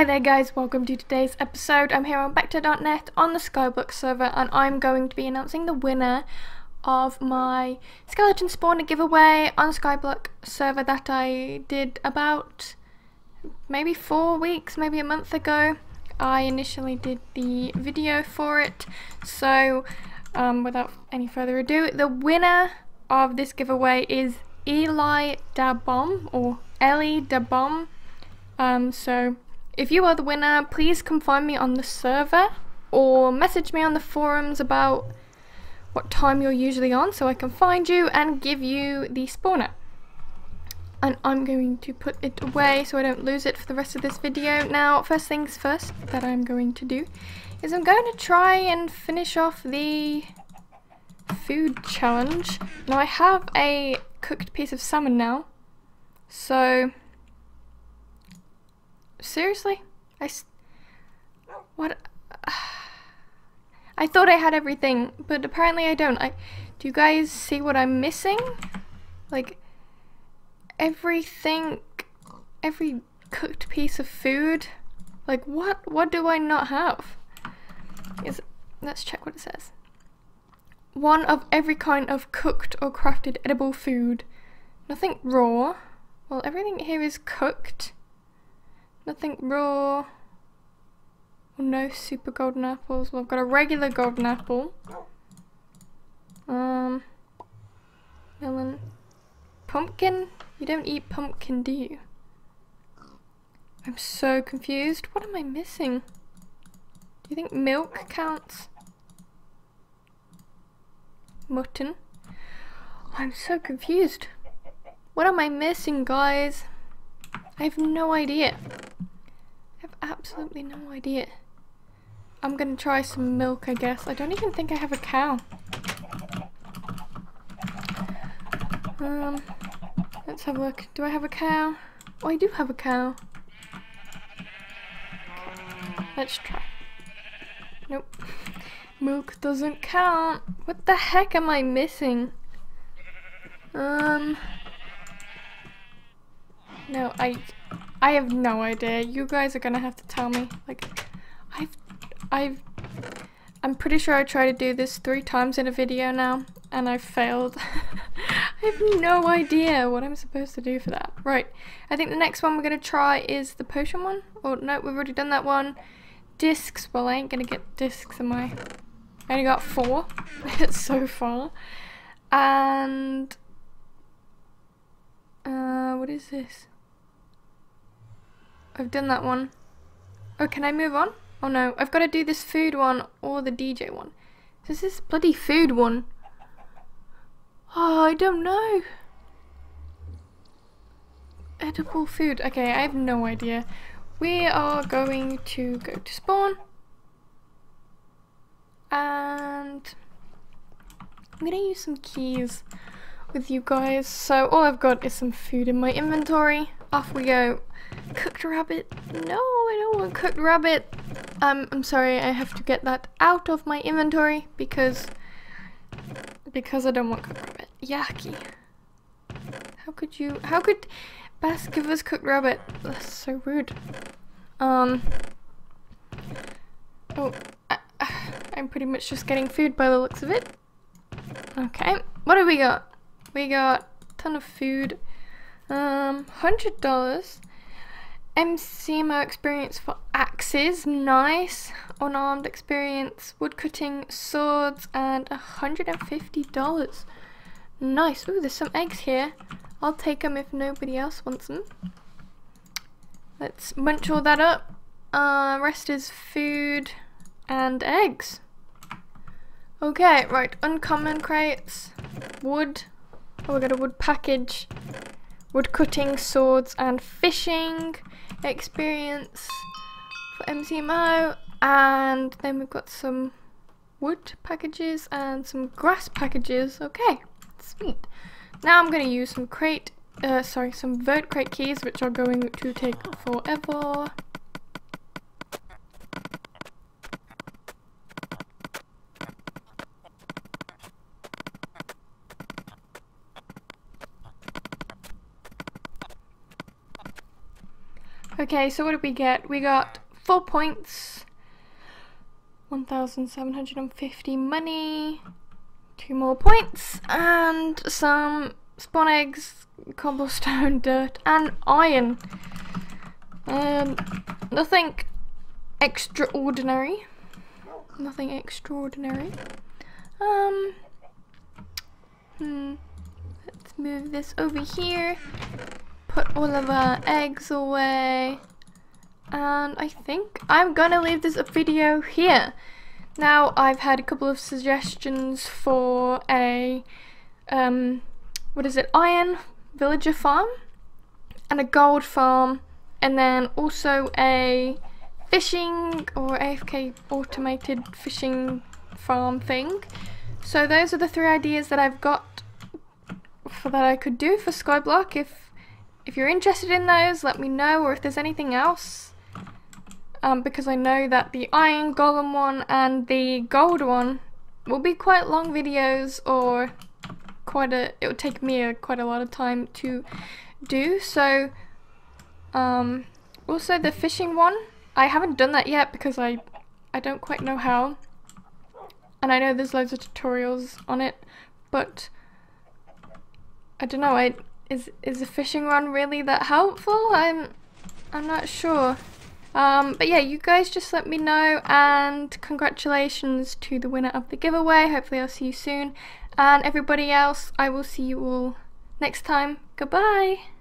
Hi there guys, welcome to today's episode. I'm here on Becto.net on the Skyblock server and I'm going to be announcing the winner of my skeleton spawner giveaway on Skyblock server that I did about maybe four weeks, maybe a month ago. I initially did the video for it, so um, without any further ado, the winner of this giveaway is Eli Dabom or Ellie Dabom. Um, so if you are the winner, please come find me on the server or message me on the forums about what time you're usually on so I can find you and give you the spawner. And I'm going to put it away so I don't lose it for the rest of this video. Now, first things first that I'm going to do is I'm going to try and finish off the food challenge. Now I have a cooked piece of salmon now. So, seriously? I, what? I thought I had everything, but apparently I don't. I, do you guys see what I'm missing? Like, everything, every cooked piece of food. Like, what, what do I not have? Is, let's check what it says. One of every kind of cooked or crafted edible food. Nothing raw. Well, everything here is cooked. Nothing raw. no super golden apples. Well, I've got a regular golden apple. Um, melon. Pumpkin? You don't eat pumpkin, do you? I'm so confused. What am I missing? Do you think milk counts? Mutton? I'm so confused. What am I missing, guys? I have no idea. Absolutely no idea. I'm gonna try some milk, I guess. I don't even think I have a cow. Um, let's have a look. Do I have a cow? Oh, I do have a cow. Okay, let's try. Nope. Milk doesn't count. What the heck am I missing? Um... No, I, I have no idea. You guys are gonna have to tell me. Like, I've, I've, I'm pretty sure I tried to do this three times in a video now, and I failed. I have no idea what I'm supposed to do for that. Right, I think the next one we're gonna try is the potion one. Oh, no, we've already done that one. Discs, well I ain't gonna get discs, am I? I only got four so far. And, uh, what is this? I've done that one. Oh, can I move on? Oh no, I've got to do this food one or the DJ one. This is bloody food one. Oh, I don't know. Edible food. Okay, I have no idea. We are going to go to spawn. And I'm gonna use some keys with you guys. So all I've got is some food in my inventory. Off we go. Cooked rabbit. No, I don't want cooked rabbit. Um, I'm sorry, I have to get that out of my inventory because because I don't want cooked rabbit. Yucky. How could you? How could Bass give us cooked rabbit? That's so rude. Um. Oh, I, I'm pretty much just getting food by the looks of it. Okay, what do we got? We got a ton of food. Um, hundred dollars. mcMMO experience for axes, nice. Unarmed experience, woodcutting, swords, and $150. Nice. Ooh, there's some eggs here. I'll take them if nobody else wants them. Let's munch all that up. Uh, rest is food and eggs. Okay, right, uncommon crates, wood. Oh, we got a wood package. Wood cutting, swords, and fishing experience for mcMMO. And then we've got some wood packages and some grass packages. Okay, sweet. Now I'm going to use some crate, uh, sorry, some vote crate keys, which are going to take forever. Okay, so what did we get? We got four points, 1,750 money, two more points, and some spawn eggs, cobblestone, dirt, and iron. Um, nothing extraordinary. Nothing extraordinary. Um, hmm. Let's move this over here. Put all of our eggs away. And I think I'm gonna leave this video here. Now I've had a couple of suggestions for a um, what is it, iron villager farm and a gold farm and then also a fishing or AFK automated fishing farm thing. So those are the three ideas that I've got for that I could do for Skyblock. If if you're interested in those, let me know, or if there's anything else. Um, because I know that the iron golem one and the gold one will be quite long videos, or quite a. It would take me a, quite a lot of time to do. So, um, also the fishing one, I haven't done that yet because I, I don't quite know how. And I know there's loads of tutorials on it, but I don't know. I is is a fishing one really that helpful? I'm I'm not sure. Um, but yeah, you guys just let me know and congratulations to the winner of the giveaway. Hopefully I'll see you soon. And everybody else, I will see you all next time. Goodbye!